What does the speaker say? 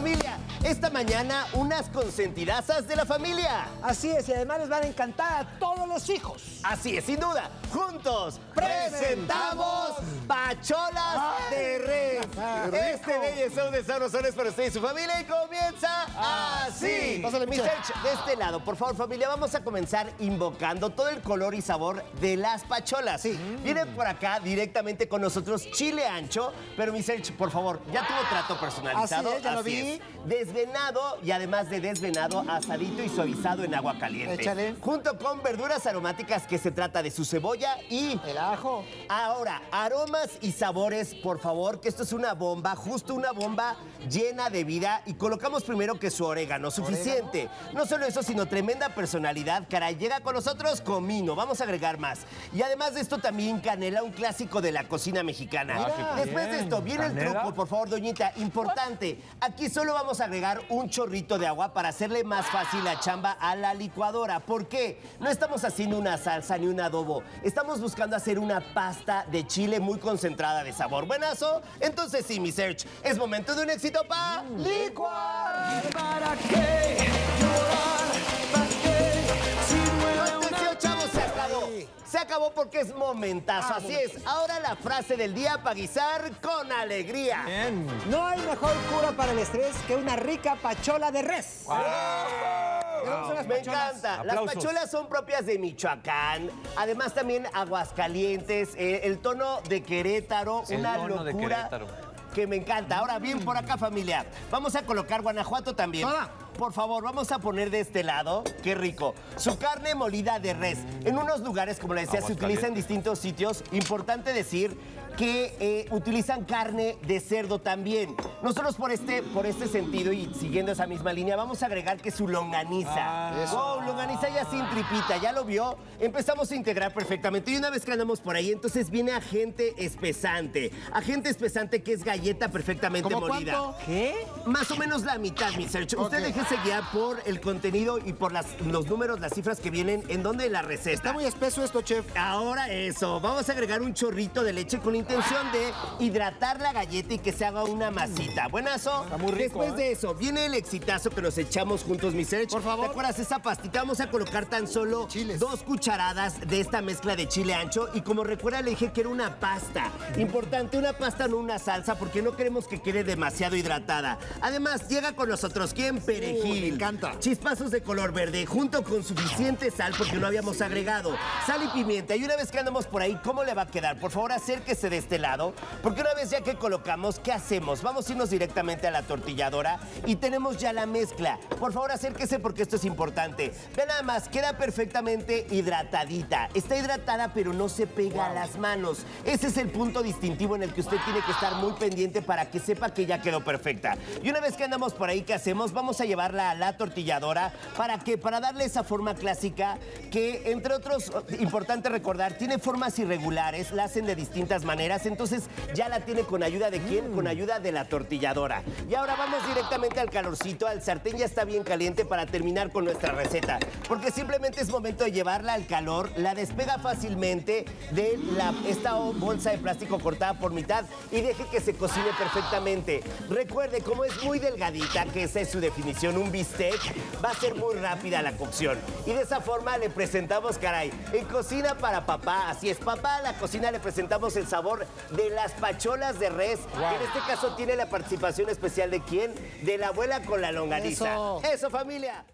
Familia, esta mañana unas consentidazas de la familia. Así es, y además les van a encantar a todos los hijos. Así es, sin duda. Juntos presentamos Pacholas. Este bello show de sabrosores para usted y su familia y comienza así. Pásale, Mi. Serge, de este lado, por favor, familia, vamos a comenzar invocando todo el color y sabor de las pacholas. Sí. Viene por acá directamente con nosotros chile ancho, pero mi Serge, por favor, ya tuvo trato personalizado. Así es, ya lo vi. es. Desvenado y además de desvenado, asadito y suavizado en agua caliente. Échale. Junto con verduras aromáticas que se trata de su cebolla y El ajo. Ahora, aromas y sabores, por favor, que esto es una bomba, justo una bomba llena de vida. Y colocamos primero que su orégano, suficiente. No solo eso, sino tremenda personalidad. Caray, llega con nosotros comino, vamos a agregar más. Y además de esto también canela, un clásico de la cocina mexicana. Mira. Después de esto, viene el truco, por favor, doñita, importante. Aquí solo vamos a agregar un chorrito de agua para hacerle más fácil la chamba a la licuadora. ¿Por qué? No estamos haciendo una salsa ni un adobo. Estamos buscando hacer una pasta de chile muy concentrada de sabor. ¿Buenazo? Entonces sí, mi search, es momento de un éxito para licuar. ¿Para qué llorar? ¿Para qué? Si mueve Atención, chavos, se acabó. Se acabó porque es momentazo. Así es. Ahora la frase del día para guisar con alegría. Bien. No hay mejor cura para el estrés que una rica pachola de res. ¿De las Me encanta. Las pacholas son propias de Michoacán. Además, también Aguascalientes. eh, el tono de Querétaro. El una tono de locura. Querétaro. Que me encanta. Ahora bien, por acá, familia. Vamos a colocar Guanajuato también. Toda. Por favor, vamos a poner de este lado, qué rico, su carne molida de res. En unos lugares, como le decía, se utiliza en distintos sitios. Importante decir que eh, utilizan carne de cerdo también. Nosotros por este, por este sentido y siguiendo esa misma línea, vamos a agregar que su longaniza. Ah, Wow, longaniza ya sin tripita, ya lo vio. Empezamos a integrar perfectamente. Y una vez que andamos por ahí, entonces viene agente espesante. Agente espesante que es galleta perfectamente ¿Cómo molida. cuánto? ¿Qué? Más o menos la mitad, mi Sergio. Usted Ok. Déjese guiar por el contenido y por las, los números, las cifras que vienen en donde la receta. Está muy espeso esto, chef. Ahora eso, vamos a agregar un chorrito de leche con la intención de hidratar la galleta y que se haga una masita. Buenazo. Está muy rico, Después ¿eh? de eso, viene el exitazo que nos echamos juntos, mi Serge. Por favor. ¿Te acuerdas esa pastita? Vamos a colocar tan solo Chiles. dos cucharadas de esta mezcla de chile ancho. Y como recuerda, le dije que era una pasta. Importante, una pasta, no una salsa, porque no queremos que quede demasiado hidratada. Además, llega con nosotros, ¿quién? Perejil. me encanta. Chispazos de color verde, junto con suficiente sal, porque no habíamos agregado. Sal y pimienta. Y una vez que andamos por ahí, ¿cómo le va a quedar? Por favor, acérquese de este lado, porque una vez ya que colocamos, ¿qué hacemos? Vamos a irnos directamente a la tortilladora y tenemos ya la mezcla. Por favor, acérquese porque esto es importante. Ve nada más, queda perfectamente hidratadita. Está hidratada, pero no se pega a las manos. Ese es el punto distintivo en el que usted tiene que estar muy pendiente para que sepa que ya quedó perfecta. Y una vez que andamos por ahí, ¿qué hacemos? Vamos a llevarla a la tortilladora. ¿Para qué? Para darle esa forma clásica que, entre otros, importante recordar, tiene formas irregulares, la hacen de distintas maneras, entonces ya la tiene con ayuda de quién? Con ayuda de la tortilladora. Y ahora vamos directamente al calorcito, al sartén ya está bien caliente para terminar con nuestra receta, porque simplemente es momento de llevarla al calor, la despega fácilmente de esta bolsa de plástico cortada por mitad y deje que se cocine perfectamente. Recuerde, como es muy delgadita, que esa es su definición, un bistec, va a ser muy rápida la cocción. Y de esa forma le presentamos, caray, en cocina para papá, así es, papá, a la cocina le presentamos el sabor de las pacholas de res, que en este caso tiene la participación especial de quién? De la abuela con la longaniza. Eso. Eso familia.